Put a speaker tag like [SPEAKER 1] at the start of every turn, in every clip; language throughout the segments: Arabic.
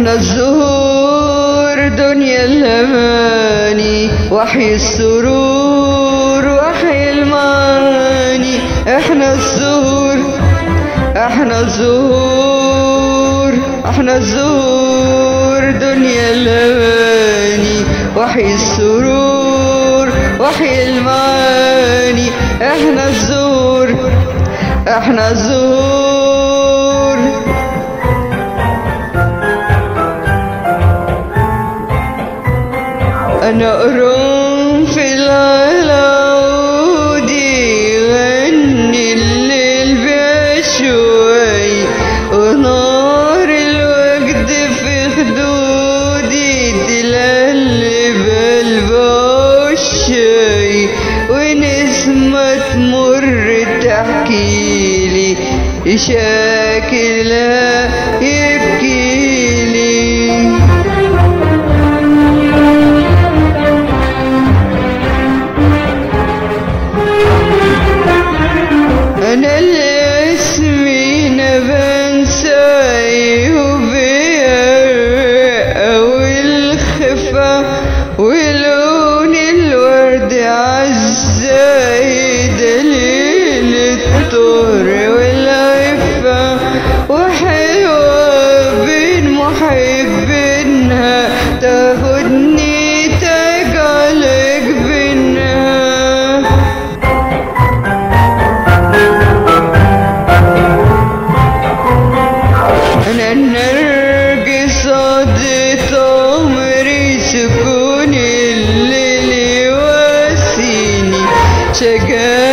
[SPEAKER 1] إحنا الزهور دنيا الأماني وحي السرور وحي المعاني. إحنا الزهور إحنا الزهور إحنا الزهور دنيا الأماني. وحي السرور وحي المعاني. إحنا الزهور إحنا الزهور. أنا قرنفل على عودي غني الليل بشوي ونار الوجد في خدودي تلهلب البشي ونسمة تمر تحكيلي شاكلها يبكيلي عدت عمري سكون الليل يواسيني شجايا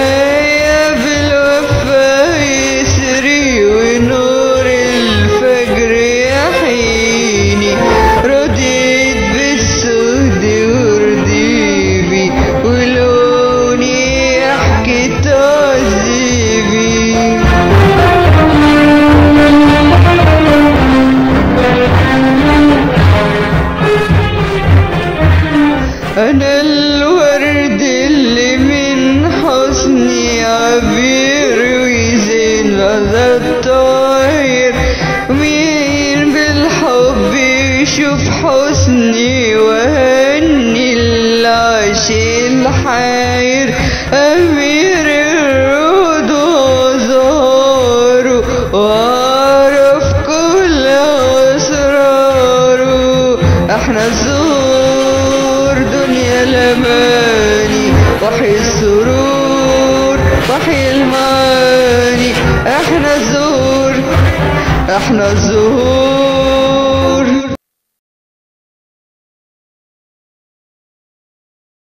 [SPEAKER 1] يشوف حسني وهني العش الحاير أمير الرضا زهره وأعرف كل أسراره أحنا الزهور دنيا الأماني وحي السرور وحي المعاني. أحنا الزهور أحنا الزهور.